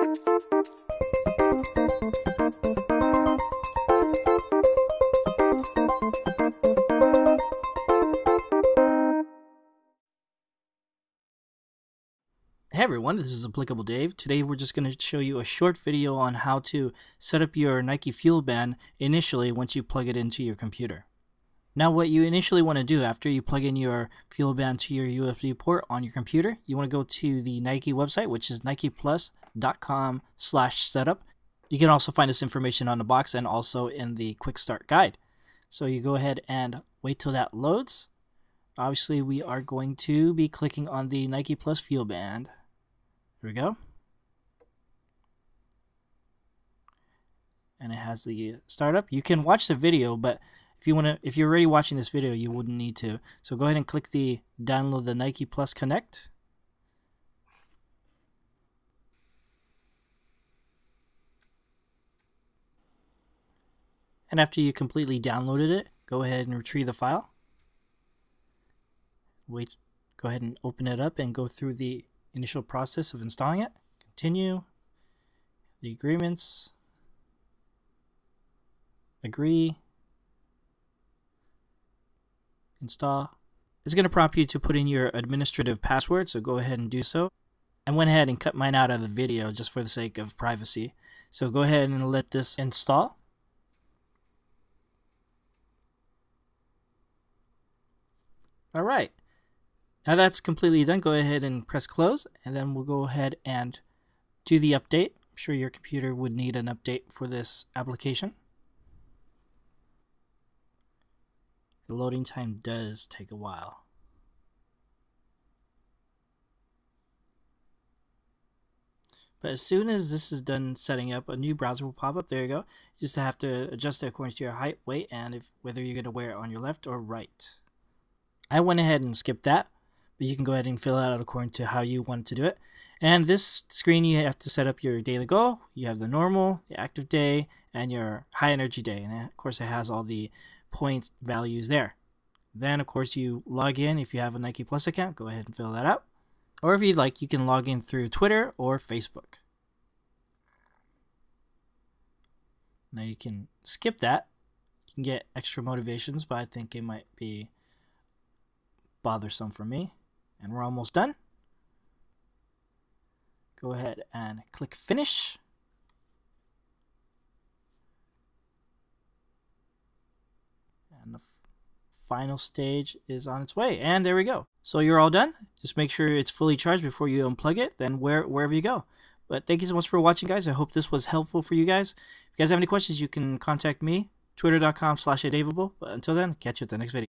Hey everyone, this is Applicable Dave. Today we're just going to show you a short video on how to set up your Nike Fuel Band initially once you plug it into your computer. Now what you initially want to do after you plug in your Fuel Band to your USB port on your computer, you want to go to the Nike website which is nikeplus.com slash setup. You can also find this information on the box and also in the quick start guide. So you go ahead and wait till that loads. Obviously we are going to be clicking on the Nike Plus Fuel Band. Here we go. And it has the startup. You can watch the video, but if you want to, if you're already watching this video, you wouldn't need to. So go ahead and click the download the Nike Plus Connect. And after you completely downloaded it, go ahead and retrieve the file. Wait, go ahead and open it up and go through the initial process of installing it. Continue. The agreements. Agree. Install. It's going to prompt you to put in your administrative password, so go ahead and do so. I went ahead and cut mine out of the video just for the sake of privacy. So go ahead and let this install. Alright, now that's completely done, go ahead and press close, and then we'll go ahead and do the update. I'm sure your computer would need an update for this application. The loading time does take a while. But as soon as this is done setting up, a new browser will pop up. There you go. You just have to adjust it according to your height, weight, and if whether you're going to wear it on your left or right. I went ahead and skipped that but you can go ahead and fill it out according to how you want to do it. And this screen, you have to set up your daily goal. You have the normal, the active day, and your high energy day. And of course, it has all the point values there. Then, of course, you log in. If you have a Nike Plus account, go ahead and fill that out. Or if you'd like, you can log in through Twitter or Facebook. Now you can skip that. You can get extra motivations, but I think it might be bothersome for me. And we're almost done. Go ahead and click finish. And the final stage is on its way. And there we go. So you're all done. Just make sure it's fully charged before you unplug it, then where, wherever you go. But thank you so much for watching, guys. I hope this was helpful for you guys. If you guys have any questions, you can contact me, twitter.com slash But until then, catch you at the next video.